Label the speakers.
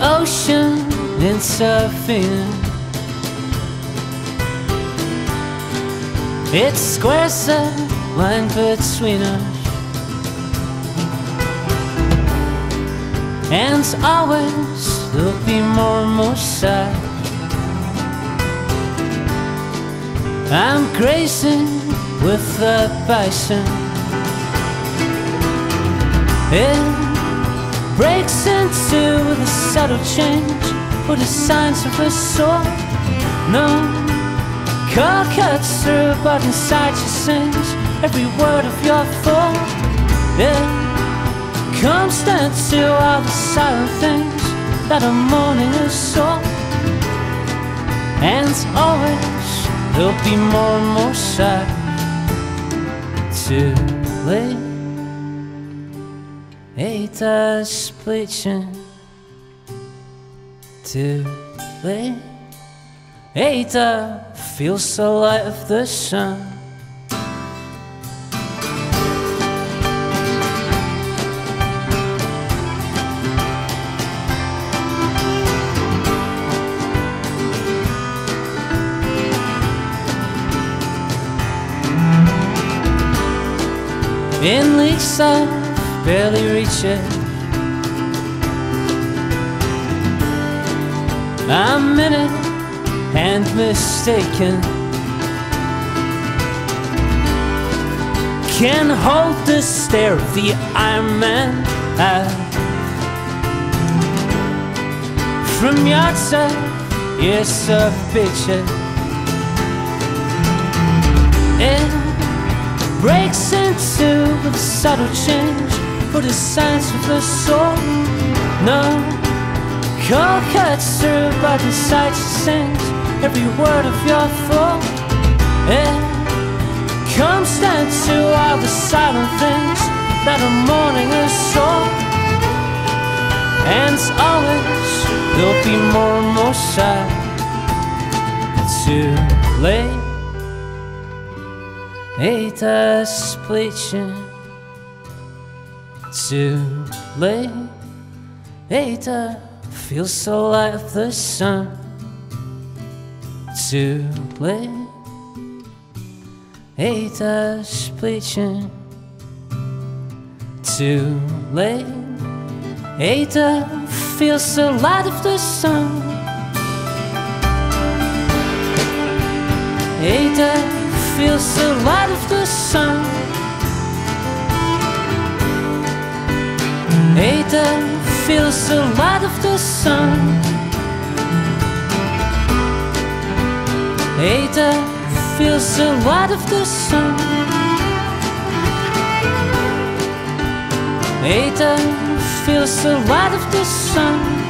Speaker 1: ocean and surfing. It's squares that line between us. And always there'll be more and more sad. I'm grazing with the bison. It breaks into the subtle change for the signs of a soul. No car cuts through, but inside you sings every word of your. It comes down to all the silent things that are mourning a soul. And always there'll be more and more sad. Too late. Us bleaching Too late the feels the light of the sun. In leaks I barely reach it. I'm in it and mistaken. Can hold the stare of the Iron Man eye. Uh, from your side, it's a picture uh. It breaks into the subtle change for the signs of the soul. No call cuts through, but inside you sings every word of your thought. It comes down to all the silent things that are morning a soul. And always there'll be more and more sad. Too late. Hate us bleaching Too late. The feels light of the sun. Too late. Hate us bleaching Too late. The feels the light of the sun. The feels the light of the sun. Aida feels the light of the sun. Aida feels the light of the sun. Aida feels the light of the sun.